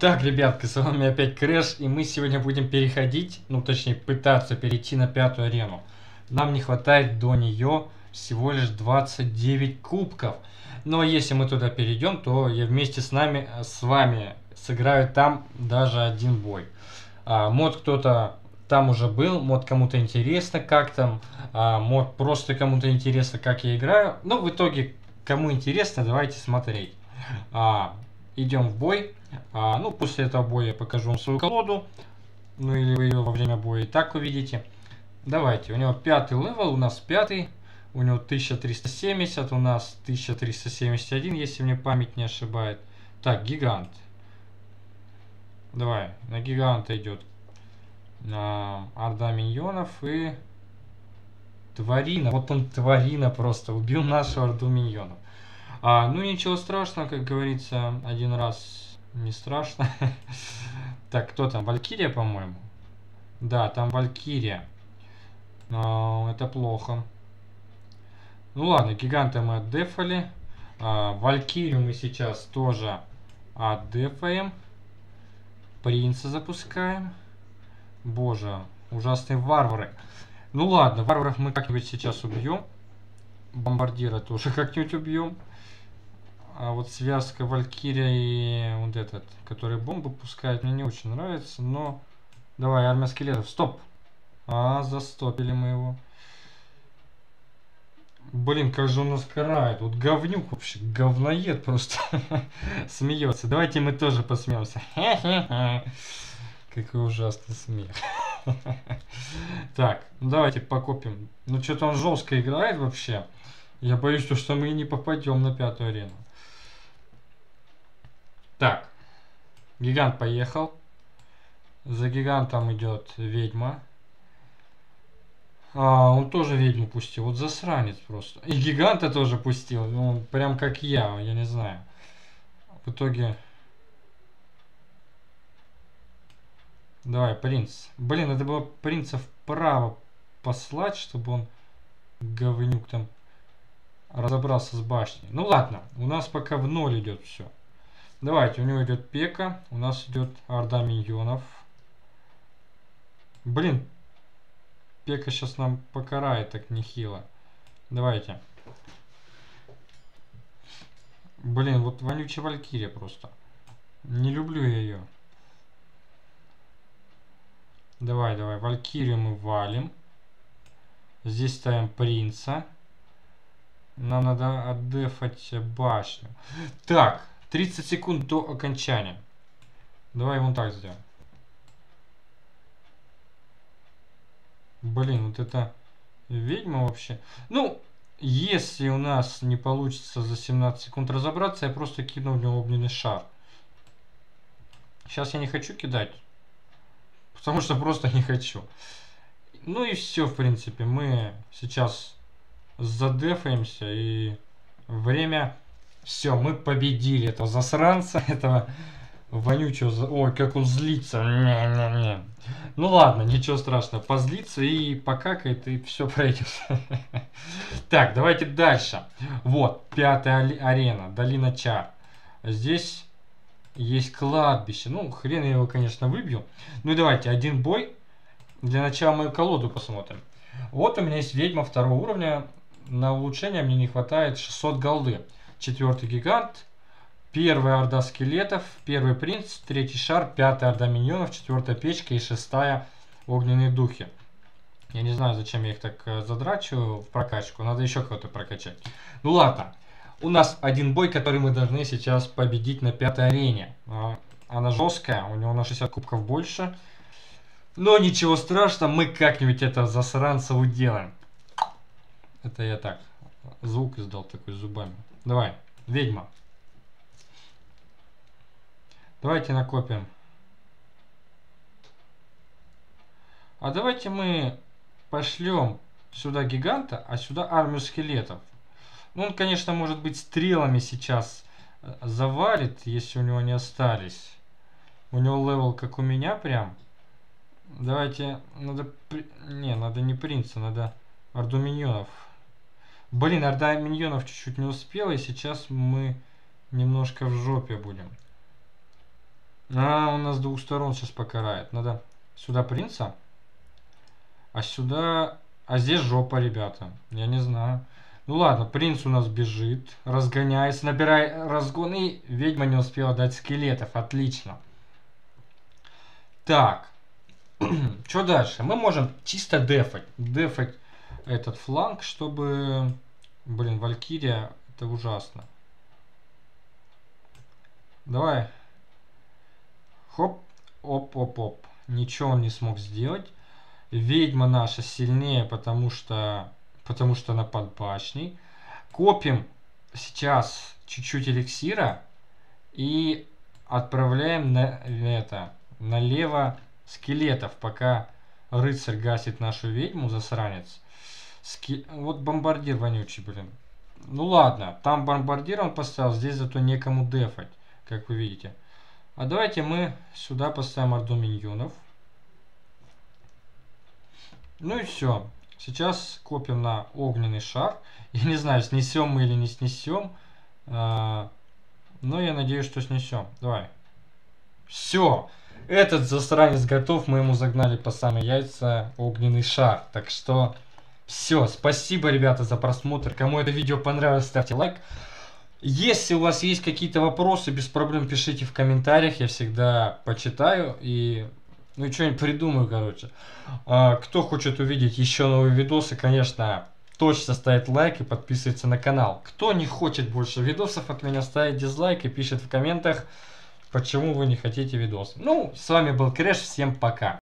Так, ребятки, с вами опять Крэш, и мы сегодня будем переходить, ну точнее пытаться перейти на пятую арену. Нам не хватает до нее всего лишь 29 кубков. Но если мы туда перейдем, то я вместе с нами, с вами сыграю там даже один бой. А, мож кто-то там уже был, мож кому-то интересно, как там, а, мож просто кому-то интересно, как я играю. Но в итоге, кому интересно, давайте смотреть. А, идем в бой. А, ну, после этого боя я покажу вам свою колоду. Ну, или вы ее во время боя и так увидите. Давайте, у него пятый левел, у нас пятый. У него 1370, у нас 1371, если мне память не ошибает. Так, гигант. Давай, на гиганта идет на орда миньонов и тварина. Вот он тварина просто убил нашу орду миньонов. А, ну ничего страшного, как говорится, один раз не страшно. Так, кто там? Валькирия, по-моему? Да, там Валькирия. Это плохо. Ну ладно, гиганта мы отдефали. А, Валькирию мы сейчас тоже отдефаем. Принца запускаем. Боже, ужасные варвары. Ну ладно, варваров мы как-нибудь сейчас убьем. Бомбардира тоже как-нибудь убьем. А вот связка Валькирия и вот этот, который бомбы пускает, мне не очень нравится, но... Давай, армия скелетов. Стоп! А, застопили мы его. Блин, как же он нас карает. Вот говнюк вообще, говноед просто смеется. Давайте мы тоже посмеемся. Какой ужасный смех. так, ну давайте покопим. Ну что-то он жестко играет вообще. Я боюсь, что мы не попадем на пятую арену. Так. Гигант поехал. За гигантом идет ведьма. А, он тоже ведьму пустил. Вот засранец просто. И гиганта тоже пустил. Ну, прям как я, я не знаю. В итоге... Давай, принц. Блин, надо было принца вправо послать, чтобы он говнюк там разобрался с башней. Ну ладно, у нас пока в ноль идет все. Давайте, у него идет пека, у нас идет орда миньонов. Блин, пека сейчас нам покарает так нехило. Давайте. Блин, вот вонючая валькирия просто. Не люблю я ее. Давай, давай, валькирию мы валим. Здесь ставим принца. Нам надо отдефать башню. Так, 30 секунд до окончания. Давай вон так сделаем. Блин, вот это ведьма вообще. Ну, если у нас не получится за 17 секунд разобраться, я просто кину в него огненный шар. Сейчас я не хочу кидать. Потому что просто не хочу. Ну и все, в принципе. Мы сейчас задефаемся и время все, мы победили этого засранца, этого вонючего... Ой, как он злится. Не, не, не. Ну ладно, ничего страшного. Позлится и покакает, и все пройдет. Так, давайте дальше. Вот, пятая арена, долина Чар. Здесь есть кладбище. Ну, хрен я его, конечно, выбью. Ну и давайте, один бой. Для начала мою колоду посмотрим. Вот у меня есть ведьма второго уровня. На улучшение мне не хватает 600 голды четвертый гигант, первая орда скелетов, первый принц, третий шар, пятая орда миньонов, четвертая печка и шестая огненные духи. Я не знаю, зачем я их так э, задрачиваю в прокачку. Надо еще кого-то прокачать. Ну ладно. У нас один бой, который мы должны сейчас победить на пятой арене. А, она жесткая, у него на 60 кубков больше. Но ничего страшного, мы как-нибудь это засранца уделаем. Это я так, звук издал такой зубами. Давай, ведьма. Давайте накопим. А давайте мы пошлем сюда гиганта, а сюда армию скелетов. Ну, он, конечно, может быть стрелами сейчас э, завалит, если у него не остались. У него левел, как у меня прям. Давайте, надо... Не, надо не принца, надо орду миньонов. Блин, орда миньонов чуть-чуть не успела, и сейчас мы немножко в жопе будем. А, он нас с двух сторон сейчас покарает. Надо сюда принца. А сюда... А здесь жопа, ребята. Я не знаю. Ну ладно, принц у нас бежит, разгоняется, набирая разгон, и ведьма не успела дать скелетов. Отлично. Так. Что дальше? Мы можем чисто дефать. Дефать этот фланг, чтобы... Блин, Валькирия, это ужасно. Давай. Хоп, оп-оп-оп. Ничего он не смог сделать. Ведьма наша сильнее, потому что, потому что она под башней. Копим сейчас чуть-чуть эликсира и отправляем на это налево скелетов, пока рыцарь гасит нашу ведьму, засранец. Ски... Вот бомбардир вонючий, блин. Ну ладно, там бомбардир он поставил, здесь зато некому дефать, как вы видите. А давайте мы сюда поставим орду миньонов. Ну и все. Сейчас копим на огненный шар. Я не знаю, снесем мы или не снесем. А, но я надеюсь, что снесем. Давай. Все. Этот засранец готов. Мы ему загнали по самые яйца огненный шар. Так что... Все, спасибо, ребята, за просмотр. Кому это видео понравилось, ставьте лайк. Если у вас есть какие-то вопросы, без проблем пишите в комментариях. Я всегда почитаю и ну, что-нибудь придумаю, короче. А, кто хочет увидеть еще новые видосы, конечно, точно ставит лайк и подписывается на канал. Кто не хочет больше видосов от меня, ставит дизлайк и пишет в комментах, почему вы не хотите видосы. Ну, с вами был Крэш, всем пока.